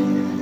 you.